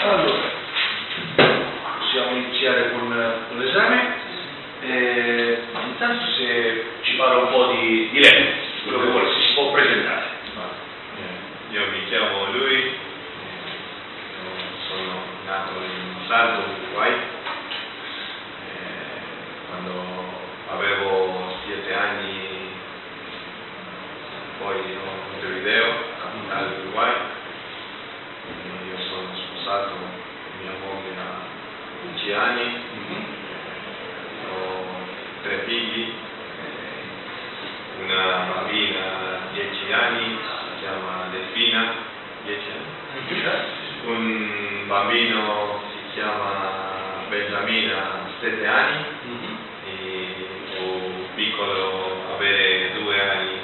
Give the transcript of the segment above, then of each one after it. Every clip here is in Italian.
Allora, possiamo iniziare con, l'esame. Eh, intanto se ci parla un po' di, di lei, quello che vuole, se si può presentare. Eh, Io mi chiamo lui, eh, sono nato in Salto, Uruguay. Eh, Quando avevo siete anni poi ho Montevideo, capitale dell'Uruguay. Eh, Io sono sposato con mia moglie da 11 anni, ho tre figli, eh, una bambina 10 anni, si chiama Delfina, 10 anni, un bambino si chiama Benjamina, 7 anni, e un piccolo avere 2 anni.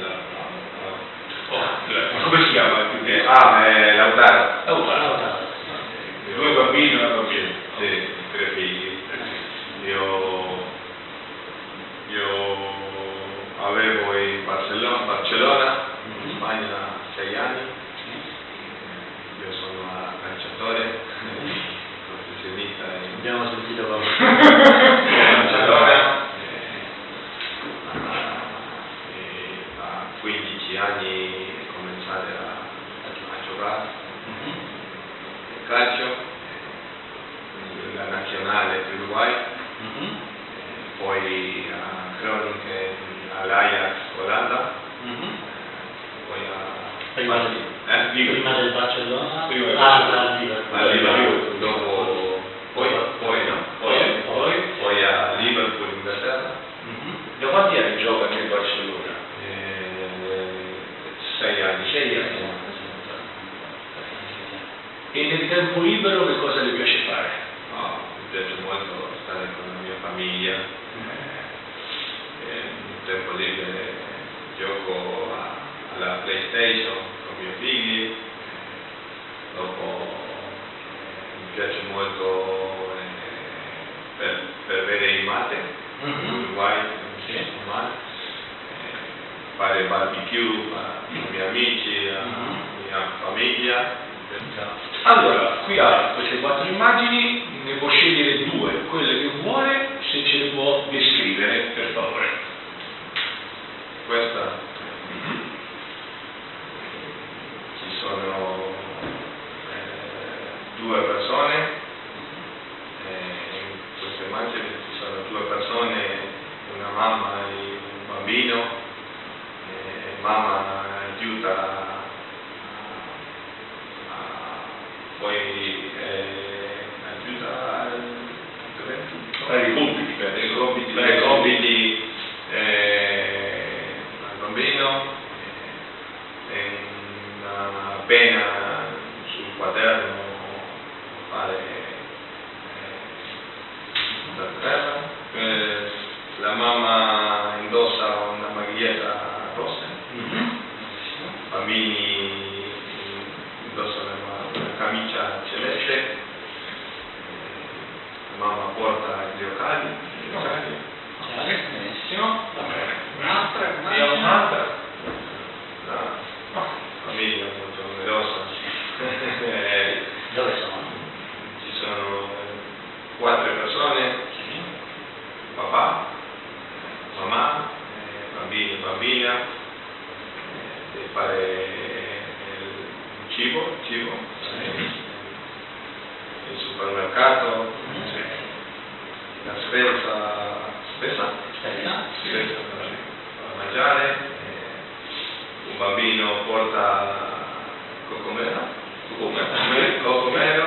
la- Oh, come si chiama? Eh, ah, è Lautaro. Lautaro. Due bambini e una bambina. Sì, tre figli. Io, io avevo in Barcellona, Barcellona, in Spagna, sei anni. Io sono a calciatore, professionista in Abbiamo sentito come Barcellona. E a 15 anni cominciare a, a giocare calcio, eh, la nazionale di Uruguay, eh, poi a Groningen all'Ajax Olanda, poi a prima del, eh, prima del Barcellona, Prima del ah, Barcellona. a Liverpool, dopo poi, poi no, poi, poi, poi a Liverpool Inghilterra, Da quanti anni gioca nel Barcellona? eh, sei anni. Sei anni. E nel tempo libero che cosa le piace fare? No, mi piace molto stare con la mia famiglia, eh, nel tempo libero gioco a- alla PlayStation con i miei figli, eh, dopo eh, mi piace molto eh, per, per vedere il mate, in Uruguay, Sì. il mare, eh, fare barbecue con i miei amici, a- Mhm. mia famiglia. Allora, qui ha queste quattro immagini, ne può scegliere due, quelle che vuole, se ce le può descrivere, per favore. Questa? Ci sono eh, due persone, eh, in queste immagini ci sono due persone, una mamma e un bambino, eh, mamma aiuta a- a- poi eh, aiuta a Fare i compiti, per i compiti, i compiti eh, al bambino eh, e una pena sul quaderno fare eh, per terra. Eh, la mamma indossa una maglietta rossa, i bambini indossano una, una camicia celeste, eh, la mamma porta gli occhiali. Benissimo. Va bene. Un'altra immagine. un'altra? La famiglia molto numerosa. Eh, Dove sono? Ci sono quattro persone, papà, mamma, eh, bambini e bambina, eh, e fare eh, il cibo, cibo, eh, il supermercato, eh, la spesa, spesa, Aspetta. spesa per, per mangiare, eh, un bambino porta cocomera, cocomera,